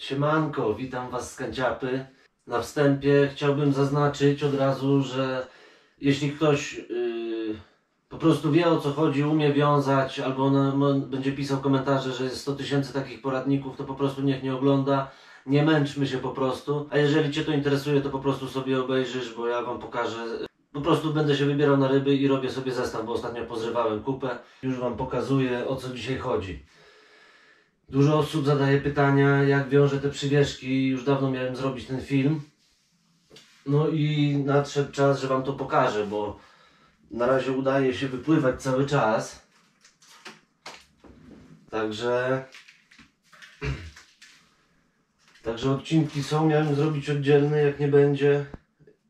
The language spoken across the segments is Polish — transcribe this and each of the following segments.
Siemanko, witam Was z Kanciapy. Na wstępie chciałbym zaznaczyć od razu, że jeśli ktoś yy, po prostu wie o co chodzi, umie wiązać, albo będzie pisał komentarze, że jest 100 tysięcy takich poradników, to po prostu niech nie ogląda. Nie męczmy się po prostu. A jeżeli Cię to interesuje, to po prostu sobie obejrzysz, bo ja Wam pokażę. Po prostu będę się wybierał na ryby i robię sobie zestaw, bo ostatnio pozrywałem kupę. Już Wam pokazuję o co dzisiaj chodzi. Dużo osób zadaje pytania, jak wiążę te przywieszki. Już dawno miałem zrobić ten film. No i nadszedł czas, że Wam to pokażę, bo na razie udaje się wypływać cały czas. Także. Także odcinki są, miałem zrobić oddzielne, jak nie będzie.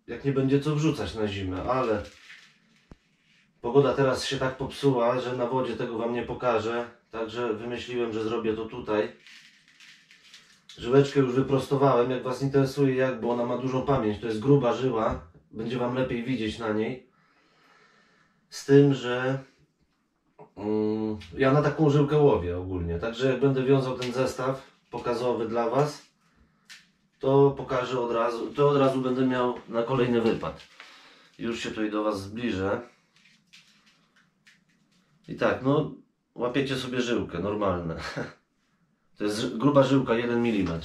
Jak nie będzie co wrzucać na zimę, ale pogoda teraz się tak popsuła, że na wodzie tego Wam nie pokażę. Także wymyśliłem, że zrobię to tutaj. Żyłeczkę już wyprostowałem, jak Was interesuje jak, bo ona ma dużą pamięć. To jest gruba żyła, będzie Wam lepiej widzieć na niej. Z tym, że mm, ja na taką żyłkę łowię ogólnie. Także jak będę wiązał ten zestaw pokazowy dla Was, to pokażę od razu, to od razu będę miał na kolejny wypad. Już się tutaj do Was zbliżę. I tak, no łapiecie sobie żyłkę, normalne. To jest gruba żyłka 1 mm.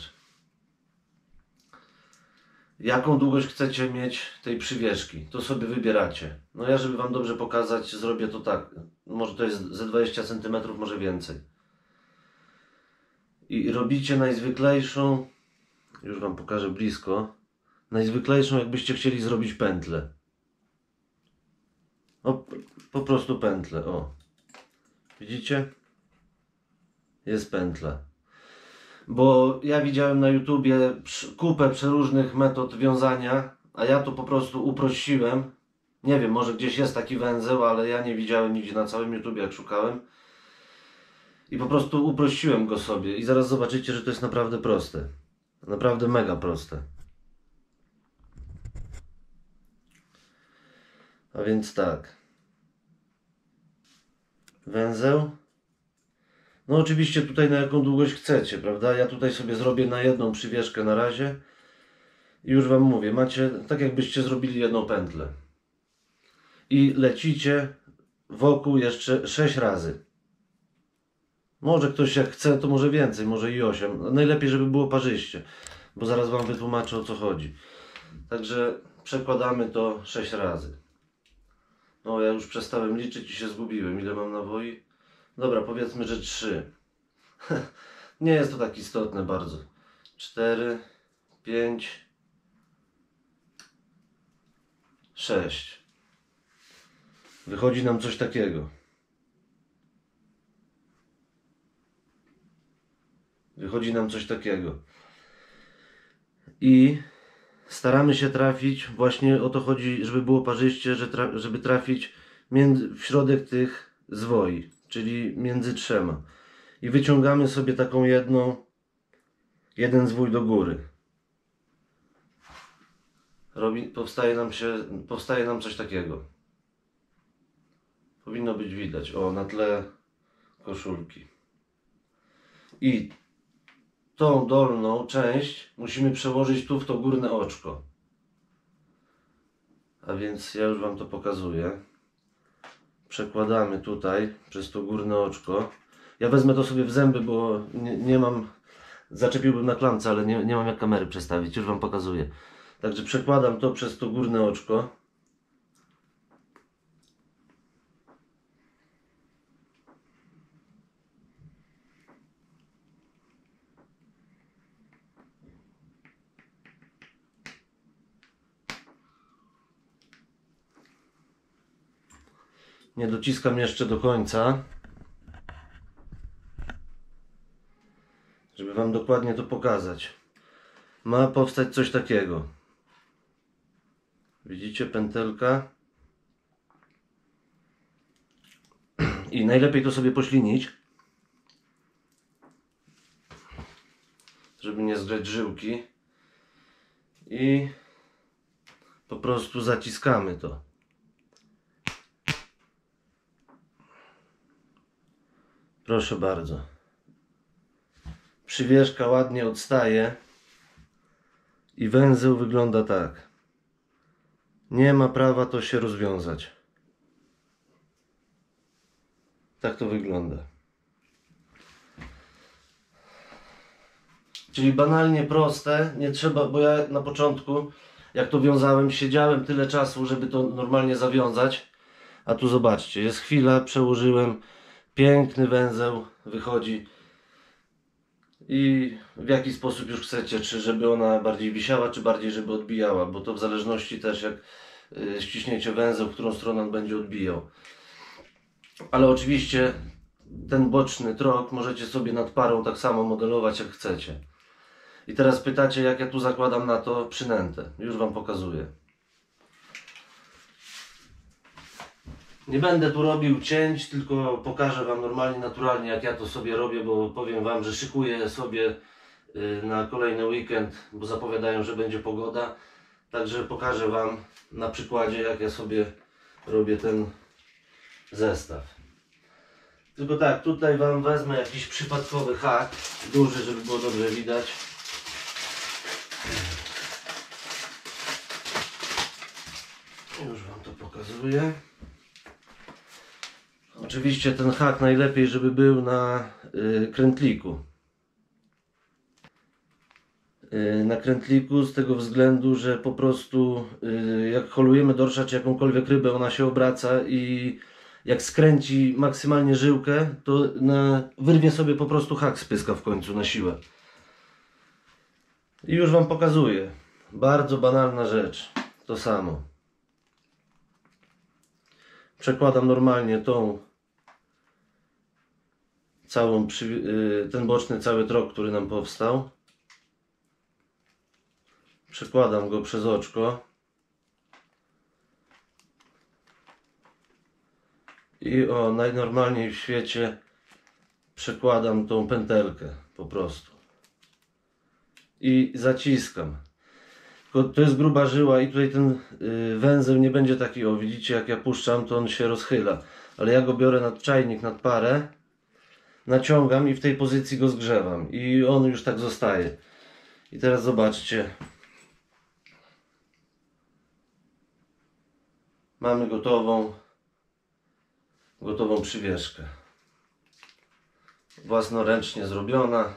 Jaką długość chcecie mieć tej przywieszki? To sobie wybieracie. No ja, żeby Wam dobrze pokazać, zrobię to tak. Może to jest ze 20 cm, może więcej. I robicie najzwyklejszą, już Wam pokażę blisko, najzwyklejszą jakbyście chcieli zrobić pętlę. O, po prostu pętlę, o. Widzicie? Jest pętla. Bo ja widziałem na YouTubie kupę przeróżnych metod wiązania, a ja to po prostu uprościłem. Nie wiem, może gdzieś jest taki węzeł, ale ja nie widziałem nigdzie na całym YouTubie, jak szukałem. I po prostu uprościłem go sobie. I zaraz zobaczycie, że to jest naprawdę proste. Naprawdę mega proste. A więc tak. Węzeł. No oczywiście tutaj na jaką długość chcecie, prawda? Ja tutaj sobie zrobię na jedną przywieszkę na razie. I już Wam mówię, macie tak jakbyście zrobili jedną pętlę. I lecicie wokół jeszcze 6 razy. Może ktoś jak chce, to może więcej, może i 8. Najlepiej, żeby było parzyście, bo zaraz Wam wytłumaczę o co chodzi. Także przekładamy to 6 razy. No, ja już przestałem liczyć i się zgubiłem. Ile mam nawoi? Dobra, powiedzmy, że 3. Nie jest to tak istotne bardzo. 4, 5, 6. Wychodzi nam coś takiego. Wychodzi nam coś takiego. I staramy się trafić, właśnie o to chodzi, żeby było parzyście, żeby trafić w środek tych zwoi, czyli między trzema. I wyciągamy sobie taką jedną, jeden zwój do góry. Robi, powstaje, nam się, powstaje nam coś takiego. Powinno być widać, o, na tle koszulki. I tą dolną część musimy przełożyć tu w to górne oczko. A więc ja już Wam to pokazuję. Przekładamy tutaj przez to górne oczko. Ja wezmę to sobie w zęby, bo nie, nie mam. Zaczepiłbym na klamce, ale nie, nie mam jak kamery przestawić. Już Wam pokazuję. Także przekładam to przez to górne oczko. Nie dociskam jeszcze do końca. Żeby Wam dokładnie to pokazać. Ma powstać coś takiego. Widzicie pętelka? I najlepiej to sobie poślinić. Żeby nie zgrać żyłki. I po prostu zaciskamy to. Proszę bardzo. przywieszka ładnie odstaje i węzeł wygląda tak. Nie ma prawa to się rozwiązać. Tak to wygląda. Czyli banalnie proste, nie trzeba, bo ja na początku, jak to wiązałem, siedziałem tyle czasu, żeby to normalnie zawiązać. A tu zobaczcie, jest chwila, przełożyłem, piękny węzeł wychodzi. I w jaki sposób już chcecie, czy żeby ona bardziej wisiała, czy bardziej żeby odbijała, bo to w zależności też jak y, ściśniecie węzeł, w którą stronę on będzie odbijał. Ale oczywiście ten boczny trok możecie sobie nad parą tak samo modelować jak chcecie. I teraz pytacie, jak ja tu zakładam na to przynętę. Już Wam pokazuję. Nie będę tu robił cięć, tylko pokażę Wam normalnie, naturalnie, jak ja to sobie robię, bo powiem Wam, że szykuję sobie y, na kolejny weekend, bo zapowiadają, że będzie pogoda. Także pokażę Wam na przykładzie, jak ja sobie robię ten zestaw. Tylko tak, tutaj Wam wezmę jakiś przypadkowy hak, duży, żeby było dobrze widać. Już Wam to pokazuję. Oczywiście ten hak najlepiej, żeby był na y, krętliku. Y, na krętliku z tego względu, że po prostu y, jak holujemy dorsza czy jakąkolwiek rybę, ona się obraca i jak skręci maksymalnie żyłkę, to na, wyrwie sobie po prostu hak z pyska w końcu na siłę. I już Wam pokazuję. Bardzo banalna rzecz. To samo. Przekładam normalnie tą całą, y, ten boczny cały trok, który nam powstał. Przekładam go przez oczko. I o, najnormalniej w świecie przekładam tą pętelkę po prostu. I zaciskam. Tylko to jest gruba żyła i tutaj ten y, węzeł nie będzie taki, o widzicie jak ja puszczam to on się rozchyla. Ale ja go biorę nad czajnik, nad parę, naciągam i w tej pozycji go zgrzewam. I on już tak zostaje. I teraz zobaczcie. Mamy gotową gotową przywieszkę. Własnoręcznie zrobiona.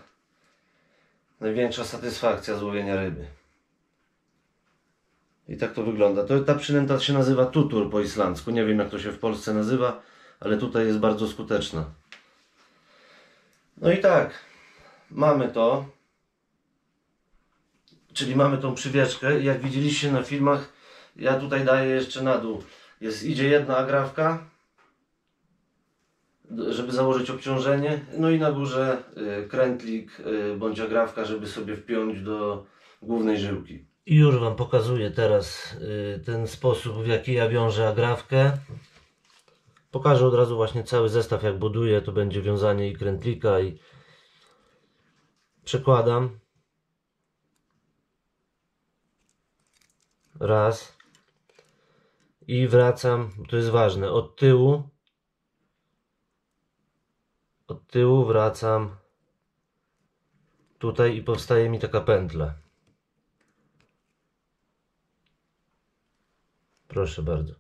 Największa satysfakcja z łowienia ryby. I tak to wygląda. To, ta przynęta się nazywa tutur po islandzku. Nie wiem jak to się w Polsce nazywa, ale tutaj jest bardzo skuteczna. No i tak, mamy to. Czyli mamy tą przywieszkę. Jak widzieliście na filmach, ja tutaj daję jeszcze na dół. Jest, idzie jedna agrawka, żeby założyć obciążenie. No i na górze y, krętlik y, bądź agrawka, żeby sobie wpiąć do głównej żyłki. I już Wam pokazuję teraz y, ten sposób, w jaki ja wiążę agrawkę. Pokażę od razu właśnie cały zestaw, jak buduję. To będzie wiązanie i krętlika i przekładam. Raz. I wracam, to jest ważne, od tyłu od tyłu wracam tutaj i powstaje mi taka pętla. Proszę bardzo.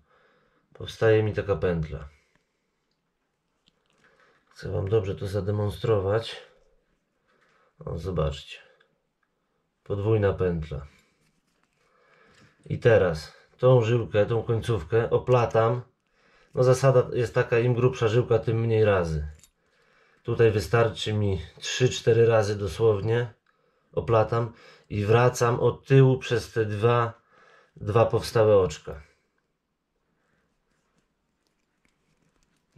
Powstaje mi taka pętla. Chcę Wam dobrze to zademonstrować. O, zobaczcie. Podwójna pętla. I teraz tą żyłkę, tą końcówkę oplatam. No zasada jest taka, im grubsza żyłka, tym mniej razy. Tutaj wystarczy mi 3-4 razy dosłownie. Oplatam i wracam od tyłu przez te dwa, dwa powstałe oczka.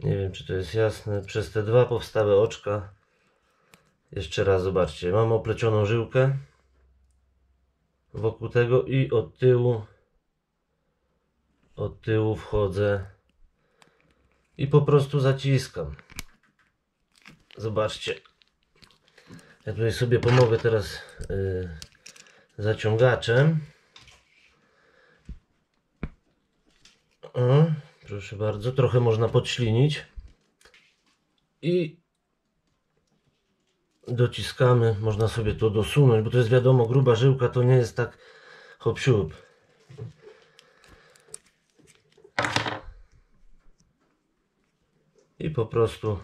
Nie wiem, czy to jest jasne. Przez te dwa powstałe oczka. Jeszcze raz zobaczcie. Mam oplecioną żyłkę wokół tego i od tyłu od tyłu wchodzę i po prostu zaciskam. Zobaczcie. Ja tutaj sobie pomogę teraz yy, zaciągaczem. O, proszę bardzo, trochę można podślinić. I dociskamy, można sobie to dosunąć, bo to jest wiadomo, gruba żyłka to nie jest tak hop siup. I po prostu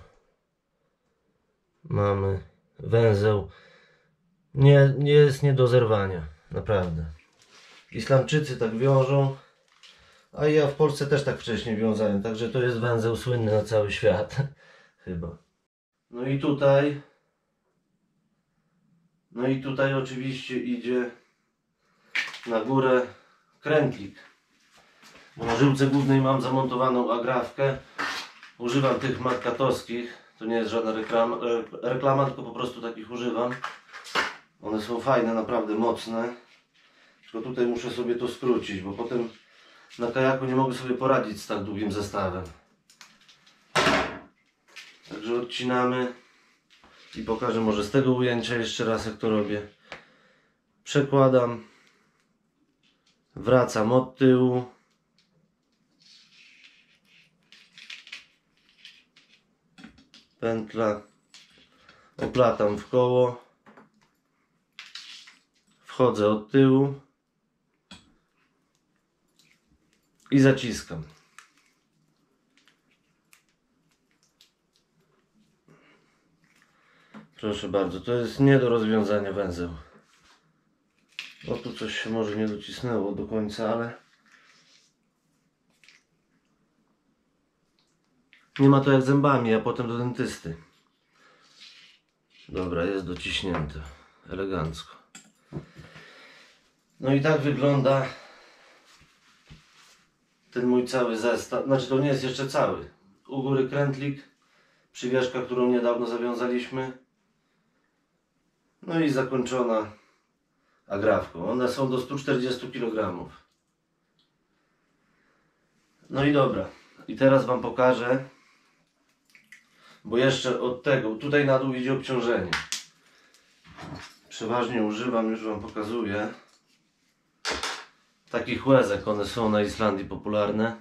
mamy węzeł. Nie, nie jest nie do zerwania, naprawdę. Islamczycy tak wiążą, a ja w Polsce też tak wcześniej wiązałem, także to jest węzeł słynny na cały świat, chyba. No i tutaj, no i tutaj oczywiście idzie na górę krętlik. Bo na żyłce głównej mam zamontowaną agrafkę. Używam tych markatowskich. To nie jest żadna reklama, e, reklama, tylko po prostu takich używam. One są fajne, naprawdę mocne. Tylko tutaj muszę sobie to skrócić, bo potem na kajaku nie mogę sobie poradzić z tak długim zestawem. Także odcinamy i pokażę może z tego ujęcia jeszcze raz jak to robię. Przekładam, wracam od tyłu. Pętla oplatam w koło. Wchodzę od tyłu i zaciskam. Proszę bardzo, to jest nie do rozwiązania węzeł. O tu coś się może nie docisnęło do końca, ale nie ma to jak zębami, a potem do dentysty. Dobra, jest dociśnięte. Elegancko. No i tak wygląda ten mój cały zestaw. Znaczy to nie jest jeszcze cały. U góry krętlik, przywieszka, którą niedawno zawiązaliśmy. No i zakończona agrafką. One są do 140 kg. No i dobra. I teraz Wam pokażę, bo jeszcze od tego, tutaj na dół idzie obciążenie. Przeważnie używam, już Wam pokazuję, takich łezek. One są na Islandii popularne.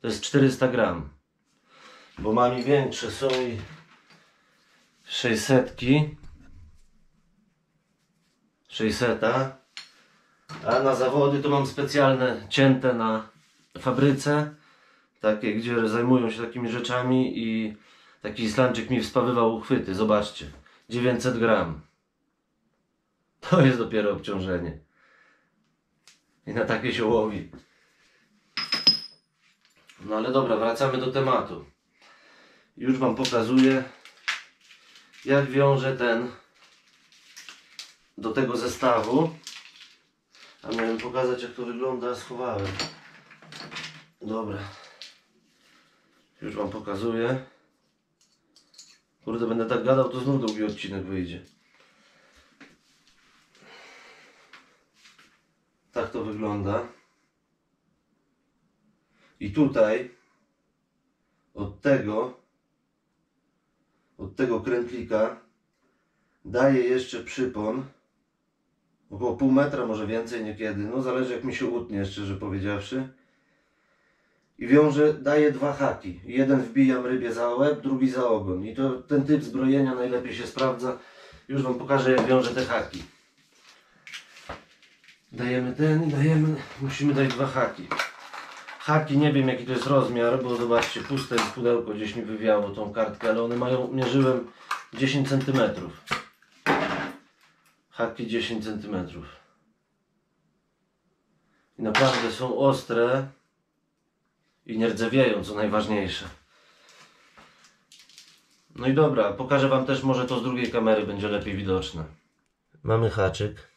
To jest 400 gram. Bo mam i większe, są i 600. 600. A na zawody to mam specjalne cięte na fabryce. Takie, gdzie zajmują się takimi rzeczami i taki Islandczyk mi wspawywał uchwyty. Zobaczcie. 900 gram. To jest dopiero obciążenie. I na takie się łowi. No ale dobra, wracamy do tematu. Już Wam pokazuję, jak wiążę ten do tego zestawu. A miałem pokazać, jak to wygląda, schowałem. Dobra. Już Wam pokazuję. Kurde, będę tak gadał, to znów długi odcinek wyjdzie. To wygląda. I tutaj od tego od tego krętlika daję jeszcze przypon około pół metra, może więcej niekiedy, no zależy jak mi się utnie, szczerze powiedziawszy. I wiążę, daję dwa haki. Jeden wbijam rybie za łeb, drugi za ogon. I to ten typ zbrojenia najlepiej się sprawdza. Już Wam pokażę jak wiążę te haki Dajemy ten i dajemy, musimy dać dwa haki. Haki nie wiem jaki to jest rozmiar, bo zobaczcie, puste pudełko, gdzieś mi wywiało tą kartkę, ale one mają, mierzyłem 10 cm. Haki 10 cm. I naprawdę są ostre i nie rdzewieją, co najważniejsze. No i dobra, pokażę Wam też, może to z drugiej kamery będzie lepiej widoczne. Mamy haczyk.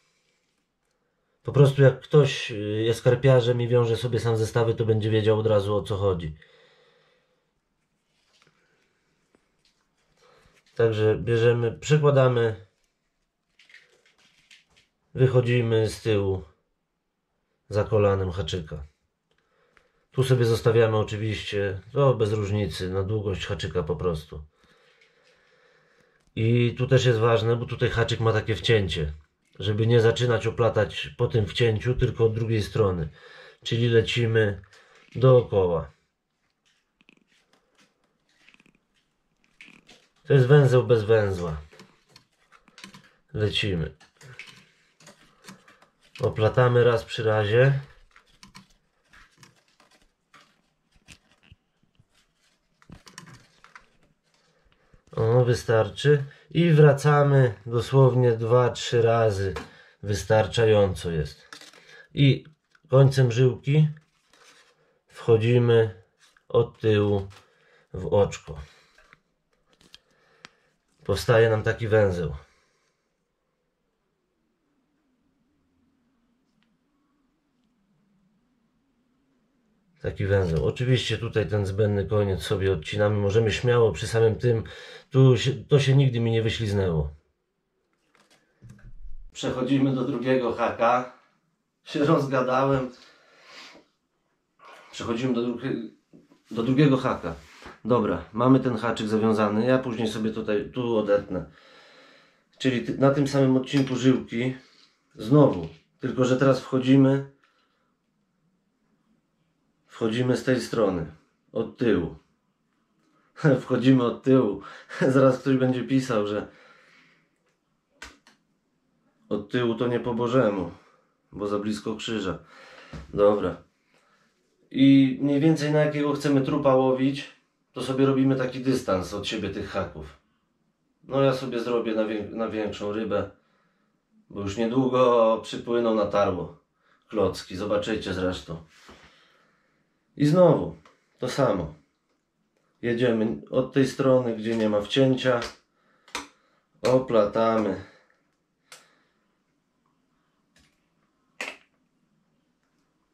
Po prostu jak ktoś y, jest karpiarzem i wiąże sobie sam zestawy, to będzie wiedział od razu o co chodzi. Także bierzemy, przykładamy, wychodzimy z tyłu za kolanem haczyka. Tu sobie zostawiamy oczywiście, to bez różnicy, na długość haczyka po prostu. I tu też jest ważne, bo tutaj haczyk ma takie wcięcie żeby nie zaczynać oplatać po tym wcięciu, tylko od drugiej strony. Czyli lecimy dookoła. To jest węzeł bez węzła. lecimy. Oplatamy raz przy razie. O, wystarczy. I wracamy dosłownie 2-3 razy. Wystarczająco jest. I końcem żyłki wchodzimy od tyłu w oczko. Powstaje nam taki węzeł. Taki węzeł. Oczywiście tutaj ten zbędny koniec sobie odcinamy. Możemy śmiało przy samym tym. Tu się, to się nigdy mi nie wyśliznęło. Przechodzimy do drugiego haka. Się rozgadałem. Przechodzimy do, do drugiego haka. Dobra, mamy ten haczyk zawiązany. Ja później sobie tutaj tu odetnę. Czyli na tym samym odcinku żyłki. Znowu. Tylko, że teraz wchodzimy. Wchodzimy z tej strony. Od tyłu. Wchodzimy od tyłu. Zaraz ktoś będzie pisał, że od tyłu to nie po Bożemu, bo za blisko krzyża. Dobra. I mniej więcej na jakiego chcemy trupa łowić, to sobie robimy taki dystans od siebie tych haków. No ja sobie zrobię na, wię- na większą rybę, bo już niedługo przypłyną na tarło klocki, zobaczycie zresztą. I znowu to samo. Jedziemy od tej strony, gdzie nie ma wcięcia. Oplatamy.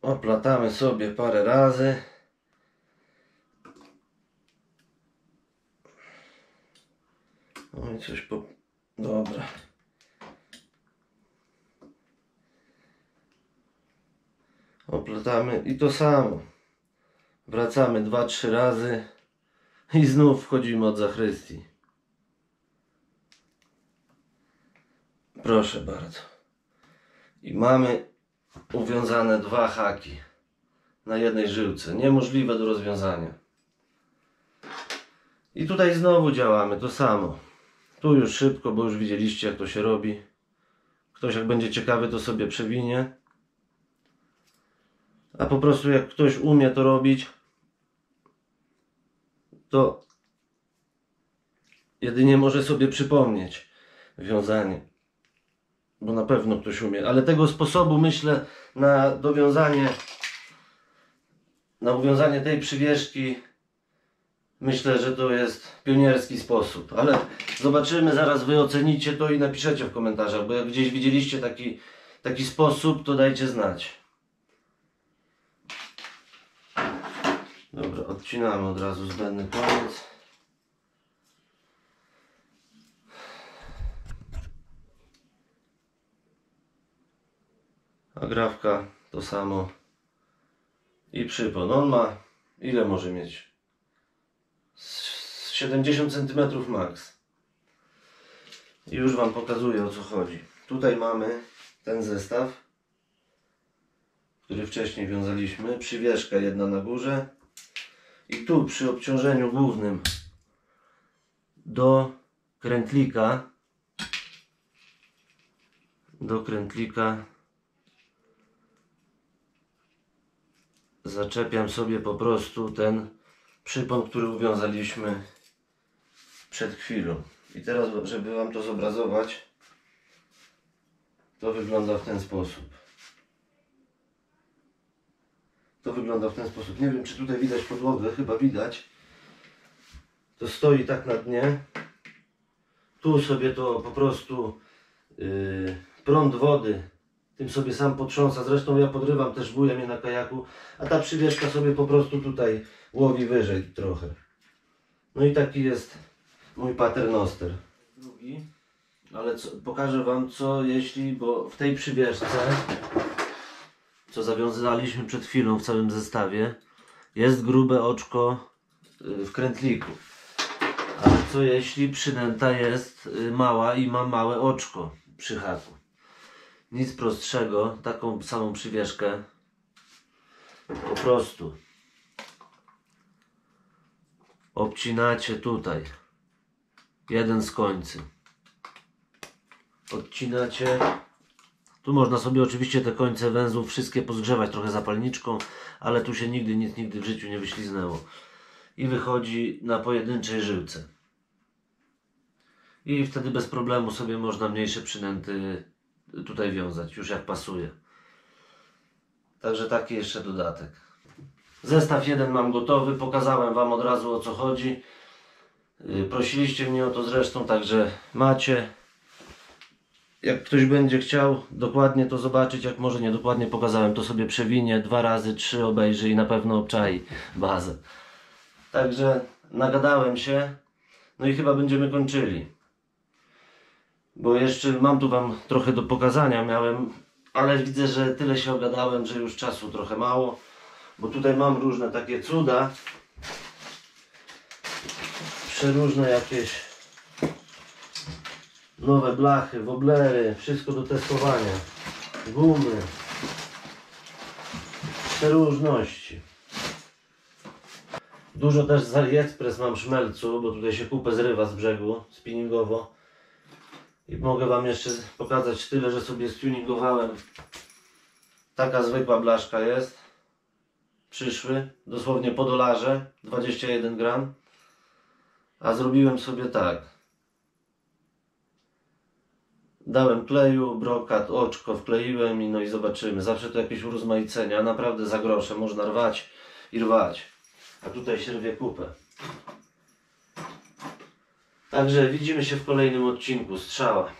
Oplatamy sobie parę razy. Oj, coś po... Dobra. Oplatamy i to samo. Wracamy 2-3 razy i znów wchodzimy od zachrystii. Proszę bardzo. I mamy uwiązane dwa haki na jednej żyłce. Niemożliwe do rozwiązania. I tutaj znowu działamy to samo. Tu już szybko, bo już widzieliście jak to się robi. Ktoś jak będzie ciekawy to sobie przewinie. A po prostu jak ktoś umie to robić, to jedynie może sobie przypomnieć wiązanie. Bo na pewno ktoś umie. Ale tego sposobu myślę na dowiązanie, na uwiązanie tej przywieszki myślę, że to jest pionierski sposób. Ale zobaczymy, zaraz wy ocenicie to i napiszecie w komentarzach, bo jak gdzieś widzieliście taki, taki sposób, to dajcie znać. Dobra, odcinamy od razu zbędny koniec. Agrawka to samo. I przypon. On ma, ile może mieć? Z 70 cm max. I już Wam pokazuję o co chodzi. Tutaj mamy ten zestaw, który wcześniej wiązaliśmy. Przywieszka jedna na górze. I tu przy obciążeniu głównym do krętlika do krętlika zaczepiam sobie po prostu ten przypon, który uwiązaliśmy przed chwilą. I teraz, żeby Wam to zobrazować, to wygląda w ten sposób. To wygląda w ten sposób. Nie wiem, czy tutaj widać podłogę, chyba widać. To stoi tak na dnie. Tu sobie to po prostu yy, prąd wody tym sobie sam potrząsa. Zresztą ja podrywam też wujem je na kajaku, a ta przywieszka sobie po prostu tutaj łowi wyżej trochę. No i taki jest mój paternoster. Drugi, ale co, pokażę Wam co jeśli, bo w tej przywieszce, co zawiązaliśmy przed chwilą w całym zestawie, jest grube oczko y, w krętliku. Ale co jeśli przynęta jest y, mała i ma małe oczko przy haku? Nic prostszego, taką samą przywieszkę. Po prostu obcinacie tutaj jeden z końcy. odcinacie. Tu można sobie oczywiście te końce węzłów wszystkie pozgrzewać trochę zapalniczką, ale tu się nigdy nic nigdy w życiu nie wyśliznęło. I wychodzi na pojedynczej żyłce. I wtedy bez problemu sobie można mniejsze przynęty tutaj wiązać, już jak pasuje. Także taki jeszcze dodatek. Zestaw jeden mam gotowy, pokazałem Wam od razu o co chodzi. Yy, Prosiliście mnie o to zresztą, także macie. Jak ktoś będzie chciał dokładnie to zobaczyć, jak może nie dokładnie pokazałem, to sobie przewinie dwa razy, trzy obejrzy i na pewno obczai bazę. Także nagadałem się, no i chyba będziemy kończyli. Bo jeszcze mam tu Wam trochę do pokazania miałem, ale widzę, że tyle się ogadałem, że już czasu trochę mało. Bo tutaj mam różne takie cuda. Przeróżne jakieś nowe blachy, woblery, wszystko do testowania. Gumy. Przeróżności. Dużo też z AliExpress mam szmelcu, bo tutaj się kupę zrywa z brzegu, spinningowo. I mogę Wam jeszcze pokazać tyle, że sobie stuningowałem. Taka zwykła blaszka jest. Przyszły, dosłownie po dolarze, 21 gram. A zrobiłem sobie tak. Dałem kleju, brokat, oczko wkleiłem i no i zobaczymy. Zawsze to jakieś urozmaicenia, naprawdę za grosze można rwać i rwać. A tutaj się rwie kupę. Także widzimy się w kolejnym odcinku. Strzała.